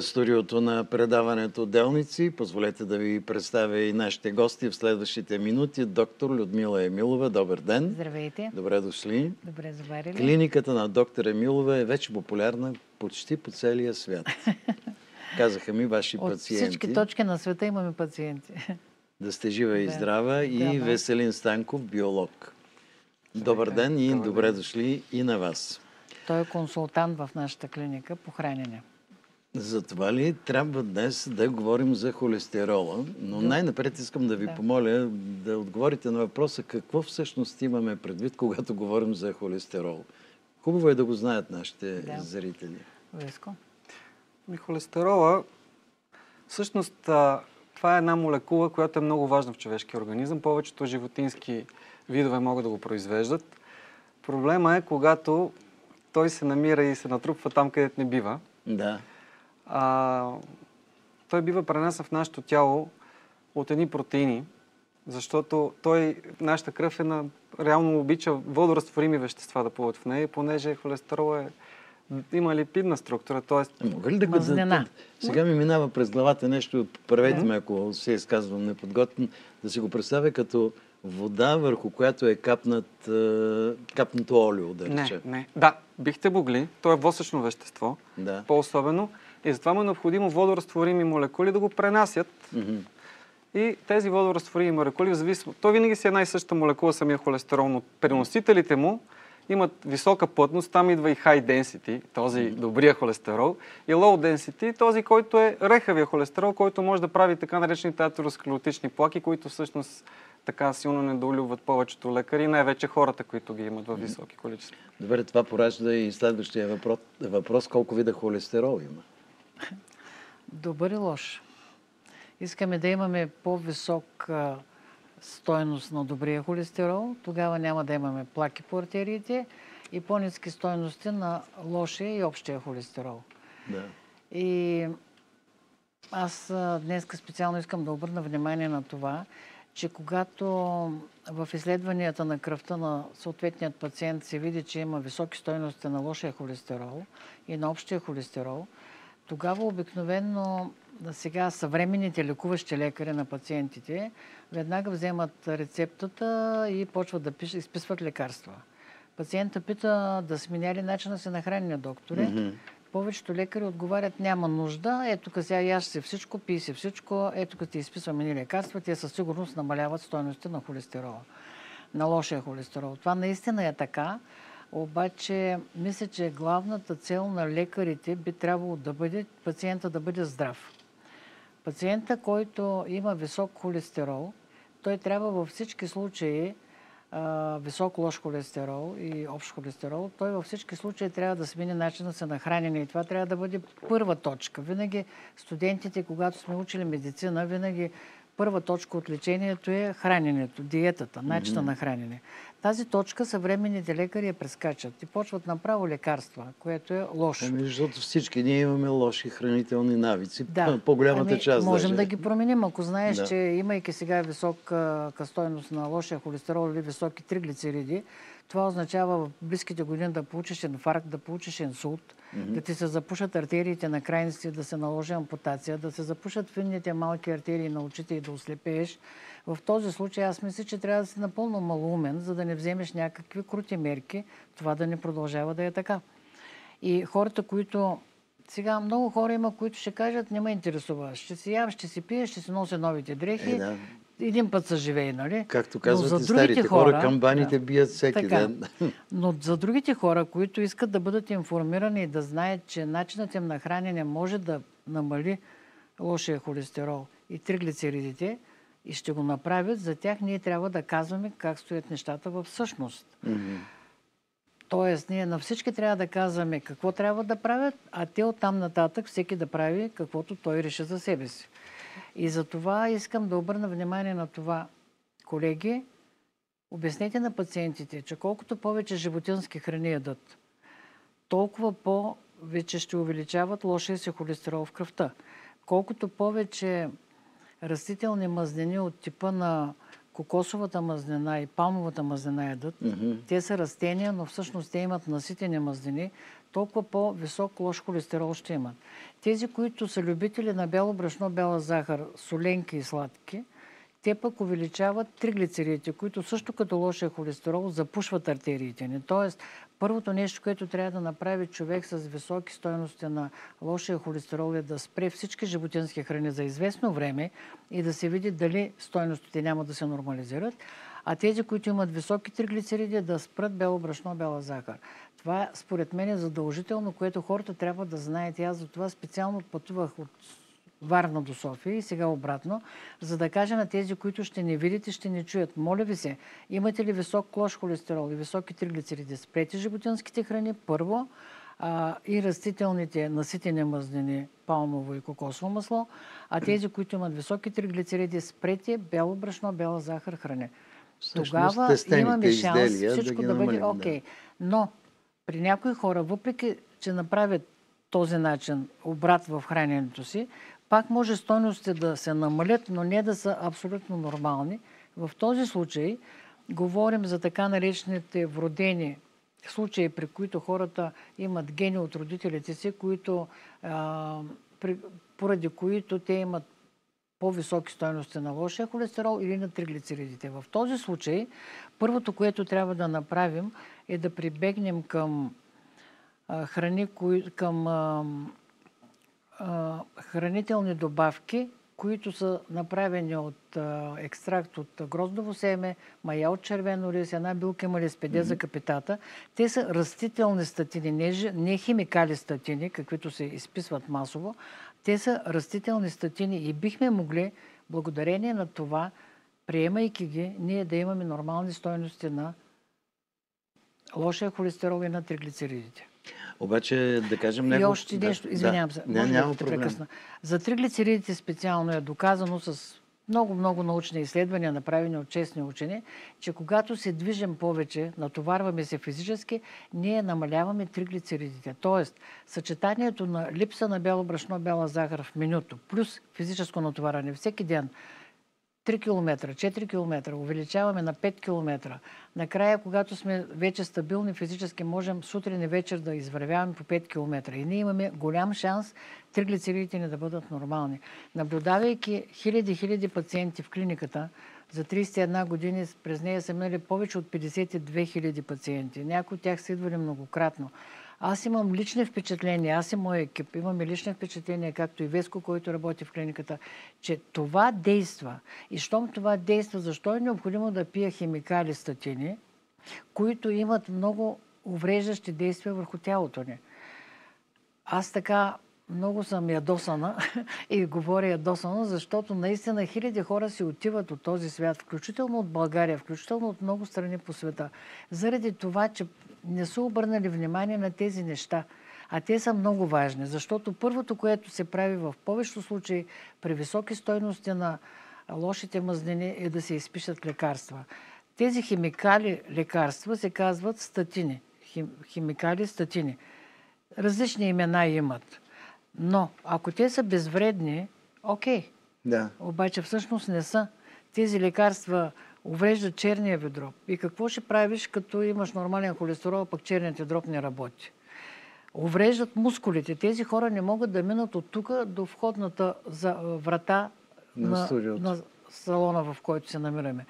студиото на предаването Делници. Позволете да ви представя и нашите гости в следващите минути. Доктор Людмила Емилова, добър ден. Здравейте. Добре дошли. Добре заварили. Клиниката на доктор Емилова е вече популярна почти по целия свят. Казаха ми ваши От пациенти. всички точки на света имаме пациенти. Да сте жива и Да. здрава. И Да, да. Веселин Станков, биолог. Добър ден и добре дошли и на вас. Той е консултант в нашата клиника по хранене. Затова ли трябва днес да говорим за холестерола? Но най-напред искам да ви Да. помоля да отговорите на въпроса какво всъщност имаме предвид, когато говорим за холестерол. Хубаво е да го знаят нашите Да. зрители. Веско? Ми холестерола, всъщност това е една молекула, която е много важна в човешкия организъм. Повечето животински видове могат да го произвеждат. Проблема е, когато той се намира и се натрупва там, където не бива. Да. А, той бива пренесен в нашето тяло от едни протеини, защото той, нашата кръв е на, реално обича водоразтворими вещества да плуват в нея, понеже холестерол е, има липидна структура, т.е. Мога ли да го да, Сега ми минава през главата нещо, правете ме, ако се изказвам неподготвен, да си го представя като вода, върху която е капнат, е, капнато олио, да Не, речем. не. Да, бихте могли. То е восъчно вещество, Да. по-особено. И затова му е необходимо водоразтворими молекули да го пренасят. Мгм. И тези водоразтворими молекули, в зависимост... То винаги си е една и съща молекула, самия холестерол, но преносителите му имат висока плътност, там идва и high density, този добрия холестерол, и low density, този, който е рехавия холестерол, който може да прави така наречените атеросклеротични плаки, които всъщност така силно недолюбват повечето лекари, най-вече хората, които ги имат във високи количества. Добре, това поражда и следващия въпрос, въпрос колко вида холестерол има. Добър и лош. Искаме да имаме по-висок стойност на добрия холестерол, тогава няма да имаме плаки по артериите и по-низки стойности на лошия и общия холестерол. Да. И аз а, днеска специално искам да обърна внимание на това, че когато в изследванията на кръвта на съответният пациент се види, че има високи стойности на лошия холестерол и на общия холестерол, тогава обикновено да сега съвременните лекуващи лекари на пациентите веднага вземат рецептата и почват да пишат, изписват лекарства. Пациента пита да сменя ли начина си на хранене, докторе. Мгм. Повечето лекари отговарят, няма нужда. Ето тук сега яш си всичко, пий си всичко. Ето тук ти изписваме ни лекарства, те със сигурност намаляват стойността на холестерола, на лошия холестерол. Това наистина е така, обаче мисля, че главната цел на лекарите би трябвало да бъде пациента да бъде здрав. Пациента, който има висок холестерол, той трябва във всички случаи а, висок лош холестерол и общ холестерол, той във всички случаи трябва да смени начина си на хранене. И това трябва да бъде първа точка. Винаги студентите, когато сме учили медицина, винаги първа точка от лечението е храненето, диетата, начина на хранене. Тази точка съвременните лекари я прескачат и почват направо лекарства, което е лошо. Ами, защото всички ние имаме лоши хранителни навици. Да. По-голямата Ами, част Можем даже. да ги променим. Ако знаеш, Да. че имайки сега висока стойност на лошия холестерол или високи триглицериди, това означава в близките години да получиш инфаркт, да получиш инсулт, да ти се запушат артериите на крайниците, да се наложи ампутация, да се запушат финните малки артерии на очите и да ослепееш. В този случай аз мисля, че трябва да си напълно малумен, за да не вземеш някакви крути мерки, това да не продължава да е така. И хората, които... Сега много хора има, които ще кажат, не ме интересува. Ще си ям, ще си пия, ще си нося новите дрехи. Е, да. Един път са живей, нали? Както казват за и старите другите хора, камбаните да. бият всеки Така. ден. Но за другите хора, които искат да бъдат информирани и да знаят, че начинът им на хранене може да намали лошия холестерол и триглицеридите и ще го направят, за тях ние трябва да казваме как стоят нещата в същност. Тоест, ние на всички трябва да казваме какво трябва да правят, а те оттам нататък всеки да прави каквото той реши за себе си. И за това искам да обърна внимание на това. Колеги, обяснете на пациентите, че колкото повече животински храни ядат, толкова по-вече ще увеличават лошия си холестерол в кръвта. Колкото повече растителни мазнини от типа на кокосовата мазнина и палмовата мазнина ядат, Мгм. те са растения, но всъщност те имат наситени мазнини. толкова по-висок лош холестерол ще имат. Тези, които са любители на бяло брашно, бяла захар, соленки и сладки, те пък увеличават триглицеридите, които също като лошия холестерол запушват артериите ни. Тоест, първото нещо, което трябва да направи човек с високи стоености на лошия холестерол е да спре всички животински храни за известно време и да се види дали стойностите няма да се нормализират, а тези, които имат високи триглицериди, да спрат бело брашно, бяла захар. Това според мен е задължително, което хората трябва да знаят. аз за това специално пътувах от Варна до София и сега обратно, за да кажа на тези, които ще не видят и ще не чуят. Моля ви се, имате ли висок клош холестерол и високи триглицериди, спрете животинските храни първо а, и растителните наситени мазнини, палмово и кокосово масло, а тези, които имат високи триглицериди, спрете бяло брашно, бяла захар хране. Тогава имаме шанс всичко да, да бъде окей. Okay. Но при някои хора, въпреки че направят този начин обрат в храненето си, пак може стойностите да се намалят, но не да са абсолютно нормални. В този случай говорим за така наречените вродени случаи, при които хората имат гени от родителите си, които, а, при, поради които те имат по-високи стойности на лошия холестерол или на триглицеридите. В този случай, първото, което трябва да направим, е да прибегнем към а, храни, кои, към а, хранителни добавки, които са направени от а, екстракт от гроздово семе, мая от червено рис, една билка има спеде mm-hmm. за капитата. Те са растителни статини, не, не химикали статини, каквито се изписват масово. Те са растителни статини и бихме могли, благодарение на това, приемайки ги, ние да имаме нормални стойности на лошия холестерол и на триглицеридите. Обаче, да кажем... Него... И още нещо, да, извинявам се, не, може няма да прекъсна. За триглицеридите специално е доказано с много-много научни изследвания, направени от честни учени, че когато се движим повече, натоварваме се физически, ние намаляваме триглицеридите. Тоест, съчетанието на липса на бяло брашно, бяла захар в менюто, плюс физическо натоварване всеки ден – 3 км, 4 км, увеличаваме на 5 км. Накрая, когато сме вече стабилни физически, можем сутрин и вечер да извървяваме по 5 км. И ние имаме голям шанс триглицеридите ни да бъдат нормални. Наблюдавайки хиляди-хиляди пациенти в клиниката, за 31 години през нея са минали повече от 52 хиляди пациенти. Някои от тях са идвали многократно. Аз имам лични впечатления, аз и моя екип имаме лични впечатления, както и Веско, който работи в клиниката, че това действа. И щом това действа, защо е необходимо да пия химикали статини, които имат много увреждащи действия върху тялото ни. Аз така много съм ядосана и говоря ядосана, защото наистина хиляди хора си отиват от този свят, включително от България, включително от много страни по света, заради това, че не са обърнали внимание на тези неща. А те са много важни, защото първото, което се прави в повечето случаи при високи стойности на лошите мазнини е да се изпишат лекарства. Тези химикали лекарства се казват статини. Хим, химикали статини. Различни имена имат. Но ако те са безвредни, окей. Да. Обаче всъщност не са. Тези лекарства увреждат черния ви дроб. И какво ще правиш, като имаш нормален холестерол, пък черният ти дроб не работи? Увреждат мускулите. Тези хора не могат да минат от тук до входната врата на, на, на салона, в който се намираме.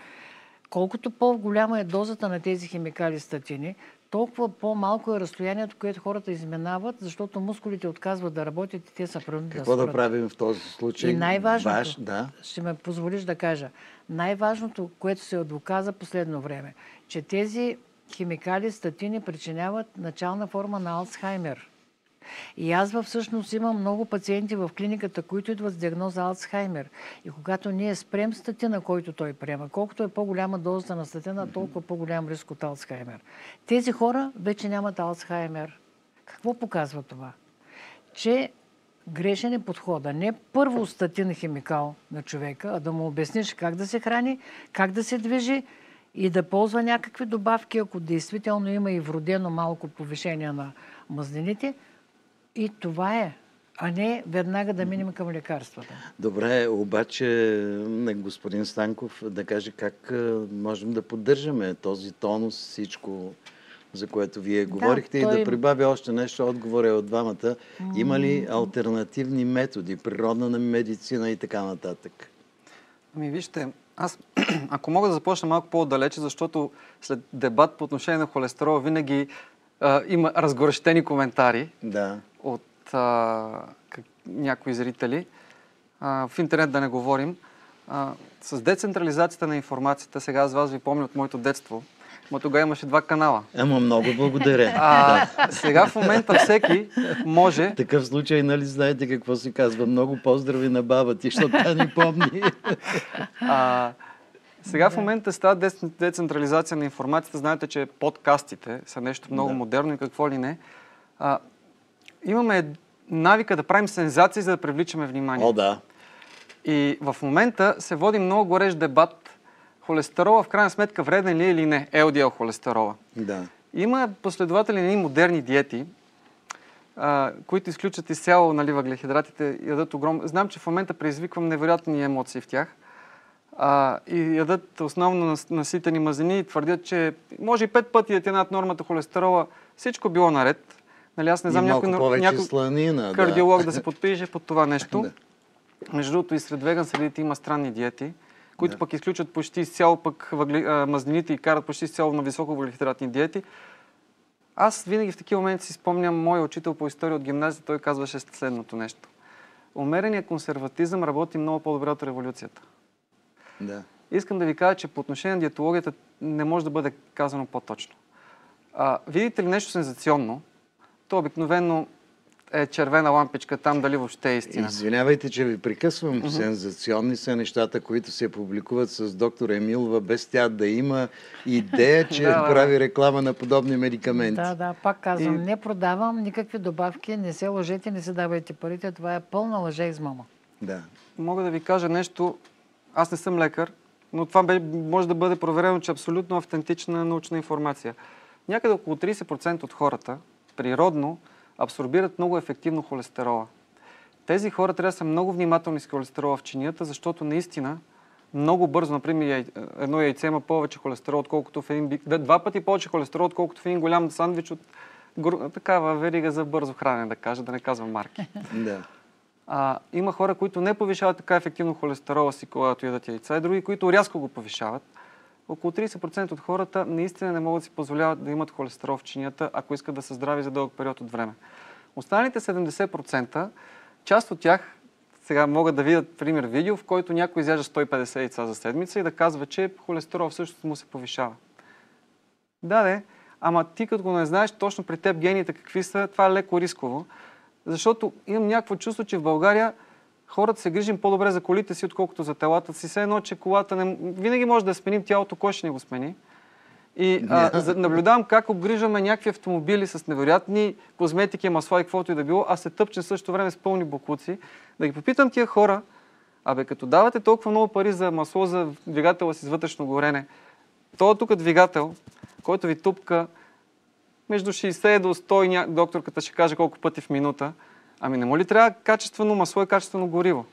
Колкото по-голяма е дозата на тези химикали статини, толкова по-малко е разстоянието, което хората изминават, защото мускулите отказват да работят и те са принудени Какво да да правим в този случай? И най-важното, Ваш, да. ще ме позволиш да кажа, най-важното, което се доказа последно време, че тези химикали, статини причиняват начална форма на Алцхаймер. И аз всъщност имам много пациенти в клиниката, които идват с диагноза Алцхаймер. И когато ние спрем статина, който той приема, колкото е по-голяма дозата на статина, толкова по-голям риск от Алцхаймер. Тези хора вече нямат Алцхаймер. Какво показва това? Че грешен е подхода. Не първо статин химикал на човека, а да му обясниш как да се храни, как да се движи и да ползва някакви добавки, ако действително има и вродено малко повишение на мазнините. И това е а не веднага да минем към лекарствата. Добре, обаче на господин Станков да каже как можем да поддържаме този тонус, всичко за което вие говорихте, той- и да прибавя още нещо, отговор е от двамата. Има ли альтернативни методи, природна на медицина и така нататък? Ами вижте, аз ако мога да започна малко по-отдалече, защото след дебат по отношение на холестерола винаги а, има разгорещени коментари Да. от а, как, някои зрители. А, в интернет да не говорим. А, с децентрализацията на информацията, сега аз вас ви помня от моето детство, но тогава имаше два канала. Ама много благодаря. А, сега в момента всеки може такъв случай, нали знаете какво се казва? Много поздрави на баба ти, защото тя ни помни. А, сега в момента става дец- децентрализация на информацията. Знаете, че подкастите са нещо много модерно и какво ли не. А, имаме навика да правим сензации, за да привличаме внимание. О, да. И в момента се води много горещ дебат холестерола в крайна сметка вреден ли е или не, LDL холестерола. Да. Има последователи на модерни диети, а, които изключат изцяло нали, въглехидратите, ядат огром... Знам, че в момента предизвиквам невероятни емоции в тях. А, и ядат основно нас- наситени мазнини и твърдят, че може и пет пъти да ти над нормата холестерола. Всичко било наред. Нали, аз не знам някой, някой сланина. кардиолог да. се подпише под това нещо. Да. Между другото и сред веган средите има странни диети, които Да. пък изключват почти изцяло пък въгли, а, мазнините и карат почти изцяло на високо въглехидратни диети. Аз винаги в такива моменти си спомням моя учител по история от гимназия, той казваше следното нещо. Умереният консерватизъм работи много по-добре от революцията. Да. Искам да ви кажа, че по отношение на диетологията не може да бъде казано по-точно. А, видите ли нещо сензационно, то обикновено е червена лампичка там дали въобще е истина. Извинявайте, че ви прекъсвам. Сензационни са нещата, които се публикуват с доктор Емилова, без тя да има идея, че Да, прави реклама на подобни медикаменти. Да, да, пак казвам, И- не продавам никакви добавки, не се лъжете, не се давайте парите, това е пълна лъжа измама. Да. Мога да ви кажа нещо. Аз не съм лекар, но това може да бъде проверено, че е абсолютно автентична научна информация. Някъде около 30% от хората природно абсорбират много ефективно холестерола. Тези хора трябва да са много внимателни с холестерола в чинията, защото наистина много бързо, например, едно яйце има повече холестерол, отколкото в един два пъти повече холестерол, отколкото в един голям сандвич от такава верига за бързо хранене, да кажа, да не казвам марки. да. А, има хора, които не повишават така ефективно холестерола си, когато ядат яйца, и други, които рязко го повишават. Около 30% от хората наистина не могат да си позволяват да имат холестерол в чинията, ако искат да са здрави за дълъг период от време. Останалите 70%, част от тях сега могат да видят, пример, видео, в който някой изяжда 150 яйца за седмица и да казва, че холестерол всъщност му се повишава. Да, де, ама ти като го не знаеш точно при теб гените какви са, това е леко рисково. Защото имам някакво чувство, че в България хората се грижим по-добре за колите си, отколкото за телата си. Все едно, че колата не... винаги може да сменим тялото, кой ще ни го смени. И а, за, наблюдавам как обгрижваме някакви автомобили с невероятни козметики, масла и каквото и да било, а се тъпче в същото време с пълни бокуци. Да ги попитам тия хора, абе като давате толкова много пари за масло за двигателя си с вътрешно горене, то тук двигател, който ви тупка между 60 до 100 и ня... докторката ще каже колко пъти в минута. Ами не му ли трябва качествено масло и качествено гориво?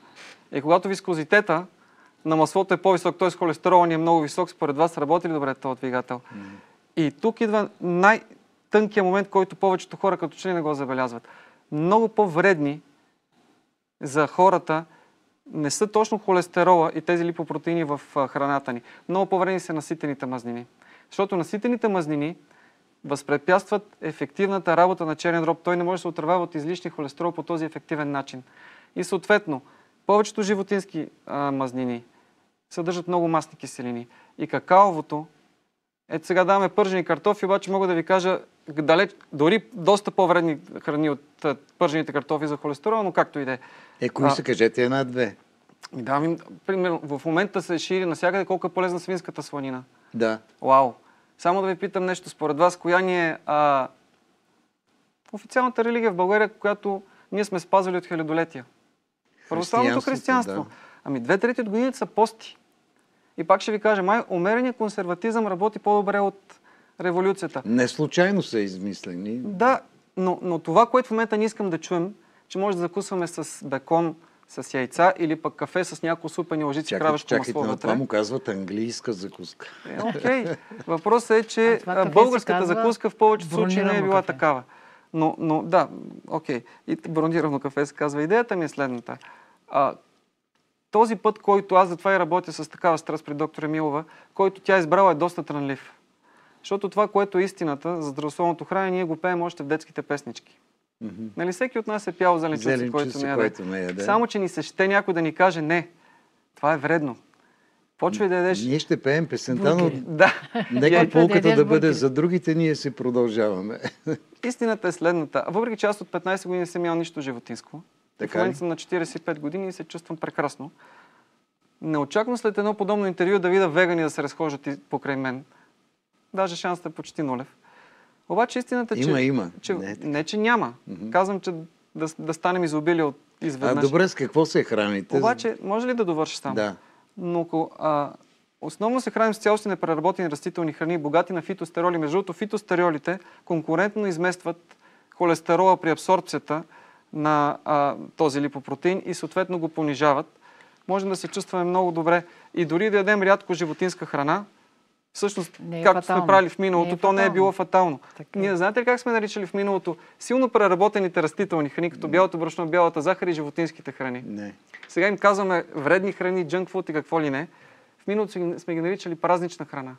И когато вискозитета на маслото е по-висок, т.е. холестерола ни е много висок, според вас работи ли добре този двигател? И тук идва най-тънкият момент, който повечето хора като че ли не го забелязват. Много по-вредни за хората не са точно холестерола и тези липопротеини в храната ни. Много по-вредни са наситените мазнини. Защото наситените мазнини възпрепятстват ефективната работа на черен дроб. Той не може да се отървава от излишни холестерол по този ефективен начин. И съответно, повечето животински а, мазнини съдържат много масни киселини. И какаовото, ето сега даваме пържени картофи, обаче мога да ви кажа далеч, дори доста по-вредни храни от пържените картофи за холестерол, но както и да е. Е, кои са, кажете една-две. Да, ми, примерно, в момента се шири навсякъде колко е полезна свинската сланина. Да. Вау! Само да ви питам нещо. Според вас, коя ни е а, официалната религия в България, която ние сме спазвали от хилядолетия? Православното християнство. Ами две трети от годините са пости. И пак ще ви кажа, май умереният консерватизъм работи по-добре от революцията. Не случайно са измислени. Да, но, но това, което в момента не искам да чуем, че може да закусваме с бекон, с яйца или пък кафе с няколко супени лъжици Чакайте, кравешко чакайте, масло вътре. това му казват английска закуска. Е, Окей. Въпросът е, че българската казва закуска в повечето случаи не е била кафе. такава. Но, но да, окей. И бронирано кафе се казва. Идеята ми е следната. А, този път, който аз затова и работя с такава страст при доктор Емилова, който тя е избрала е доста трънлив. Защото това, което е истината за здравословното хранене, ние го пеем още в детските песнички. Мгм. Нали всеки от нас е пял зеленчуци, който Зеленчуци, не яде. който не яде. Само, че ни се ще някой да ни каже не. Това е вредно. Почвай да ядеш. Ние ще пеем песента, но. Да. нека полката да бъде за другите, ние си продължаваме. Истината е следната. Въпреки че аз от 15 години не съм ял нищо животинско, Така в момента съм на 45 години и се чувствам прекрасно. Не очаквам след едно подобно интервю да видя вегани да се разхождат и- покрай мен. Даже шансът е почти нулев. Обаче истината е, че... Има, има. Че, Не е не, че няма. Казвам, че да, да станем изобилие от А изведнъж. добре, с какво се храните? Обаче, може ли да довършиш само? Да. Но ако а, основно се храним с цялости непреработени растителни храни, богати на фитостероли, между другото фитостеролите конкурентно изместват холестерола при абсорбцията на а, този липопротеин и съответно го понижават. Можем да се чувстваме много добре и дори да ядем рядко животинска храна, всъщност, Не е както сме правили в миналото, Не е то не е било фатално. Така е. Ние знаете ли как сме наричали в миналото силно преработените растителни храни, като бялото брашно, бялата захар и животинските храни? Не. Сега им казваме вредни храни, джънк фуд и какво ли не. В миналото сме ги- наричали празнична храна.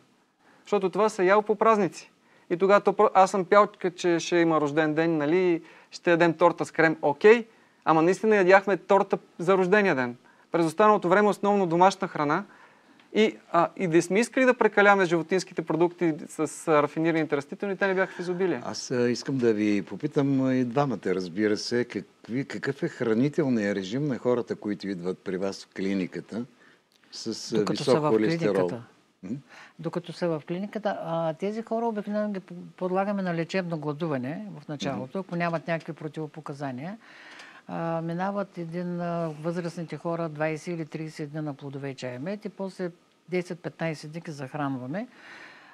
Защото това се ял по празници. И тогава аз съм пял, че ще има рожден ден, нали, ще ядем торта с крем. Окей, ама наистина ядяхме торта за рождения ден. През останалото време основно домашна храна. И, а, и да сме искали да прекаляваме животинските продукти с а, рафинираните растителни, те не бяха в изобилие. Аз а, искам да ви попитам и двамата, разбира се, какви, какъв е хранителният режим на хората, които идват при вас в клиниката с Докато са висок в холестерол? Докато са в клиниката, а, тези хора обикновено ги подлагаме на лечебно гладуване в началото, ако нямат някакви противопоказания. Минават един възрастните хора 20 или 30 дни на плодове и чай мед и после 10-15 дни ги захранваме.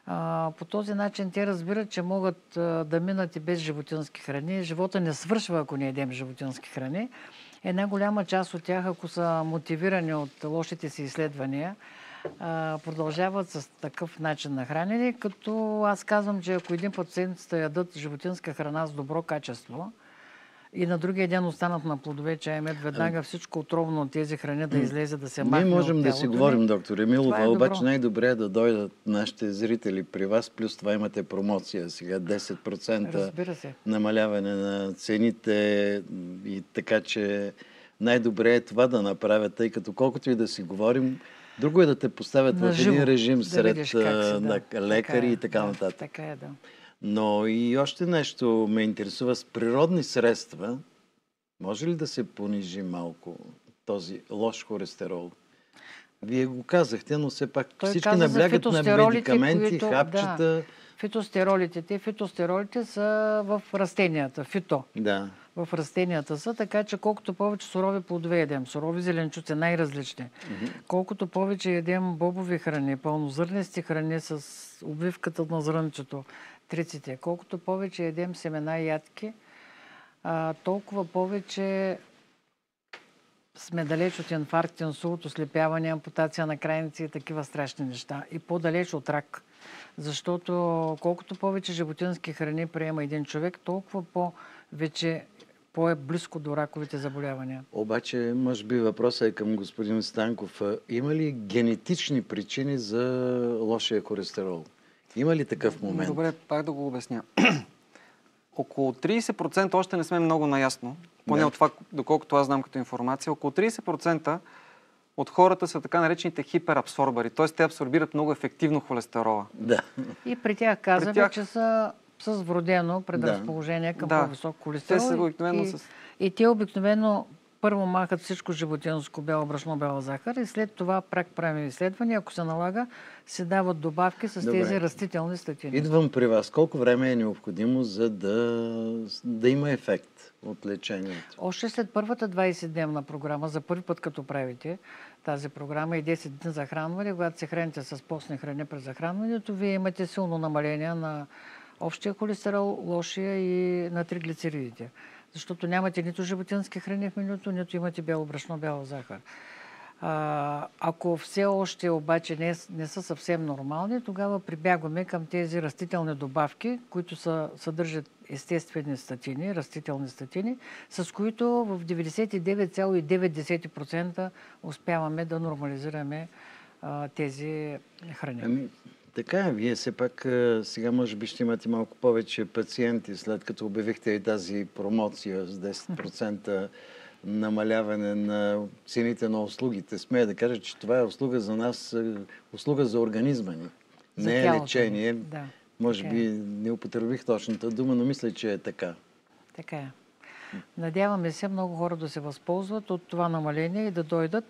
А, по този начин те разбират, че могат а, да минат и без животински храни. Живота не свършва, ако не едем животински храни. Една голяма част от тях, ако са мотивирани от лошите си изследвания, а, продължават с такъв начин на хранене, като аз казвам, че ако един път в ядат животинска храна с добро качество и на другия ден останат на плодове, чай, мед, веднага всичко отровно от тези храни да излезе, да се Ние махне можем от да си говорим, доктор Емилова, е обаче най-добре е да дойдат нашите зрители при вас, плюс това имате промоция сега, 10% Разбира се. намаляване на цените и така, че най-добре е това да направят, тъй като колкото и да си говорим, друго е да те поставят в Наживо, един режим да сред видиш си, да. на Така лекари е, и така нататък. Така е, да. Но и още нещо ме интересува. С природни средства може ли да се понижи малко този лош холестерол? Вие го казахте, но все пак Той всички наблягат на медикаменти, които- хапчета. да. Фитостеролите. Те фитостеролите са в растенията, фито. Да. В растенията са, така че колкото повече сурови плодове едем, сурови зеленчуци, най-различни, колкото повече едем бобови храни, пълнозърнести храни с обвивката на зрънчето, триците, колкото повече едем семена и ядки, толкова повече сме далеч от инфаркт, инсулт, ослепяване, ампутация на крайници и такива страшни неща. И по-далеч от рак. Защото колкото повече животински храни приема един човек, толкова по-вече по-е близко до раковите заболявания. Обаче, може би въпросът е към господин Станков. Има ли генетични причини за лошия холестерол? Има ли такъв момент? Добре, пак да го обясня. около 30% още не сме много наясно, поне Да. от това, доколкото аз знам като информация, около 30% от хората са така наречените хиперабсорбъри, т.е. те абсорбират много ефективно холестерола. Да. И при тях казваме, тях- че са с вродено предразположение към Да. по-висок холестерол. Те са обикновено и, с- и те обикновено първо махат всичко животинско, бяло брашно, бяла захар и след това прак правим изследвания. Ако се налага, се дават добавки с Добре. тези растителни статини. Идвам при вас. Колко време е необходимо, за да, да има ефект от лечението? Още след първата 20-дневна програма, за първи път като правите тази програма и 10 дни захранване, когато се храните с постни храни през захранването, вие имате силно намаление на общия холестерол, лошия и на триглицеридите. Защото нямате нито животински храни в менюто, нито имате бяло брашно, бяла захар. А, ако все още обаче не, не са съвсем нормални, тогава прибягваме към тези растителни добавки, които са, съдържат естествени статини, растителни статини, с които в 99,9% успяваме да нормализираме а, тези храни. Ами, така вие все пак сега може би ще имате малко повече пациенти, след като обявихте и тази промоция с 10% намаляване на цените на услугите. Смея да кажа, че това е услуга за нас, услуга за организма ни. За не е лечение. да, Може така би е. не употребих точната дума, но мисля, че е така. Така е. Надяваме се много хора да се възползват от това намаление и да дойдат.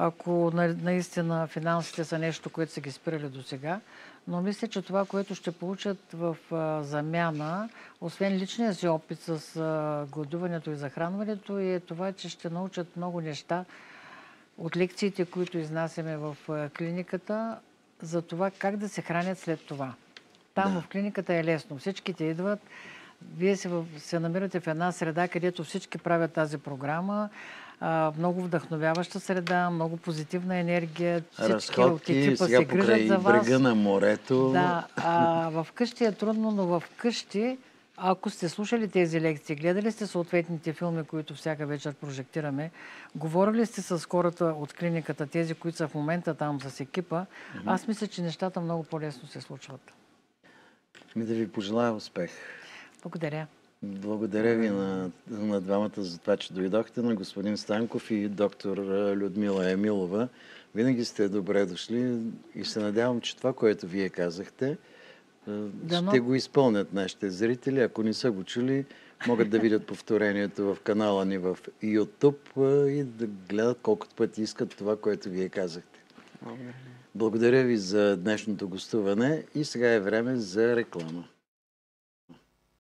Ако на- наистина финансите са нещо, което са ги спирали до сега, но мисля, че това, което ще получат в замяна, освен личния си опит с гладуването и захранването, е това, че ще научат много неща от лекциите, които изнасяме в клиниката, за това как да се хранят след това. Там Да. в клиниката е лесно. Всичките идват, вие се, се намирате в една среда, където всички правят тази програма. А, много вдъхновяваща среда, много позитивна енергия. Всички Разходки екипа сега се грижат за вас. брега на морето. Да, а, в къщи е трудно, но в къщи, ако сте слушали тези лекции, гледали сте съответните филми, които всяка вечер прожектираме, говорили сте с хората от клиниката, тези, които са в момента там с екипа, аз мисля, че нещата много по-лесно се случват. Ми да ви пожелая успех. Благодаря. Благодаря ви на, на двамата за това, че дойдохте, на господин Станков и доктор Людмила Емилова. Винаги сте добре дошли и се надявам, че това, което вие казахте, Дано. ще го изпълнят нашите зрители. Ако не са го чули, могат да видят повторението в канала ни в YouTube и да гледат колкото пъти искат това, което вие казахте. Благодаря ви за днешното гостуване и сега е време за реклама.